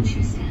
consciousness.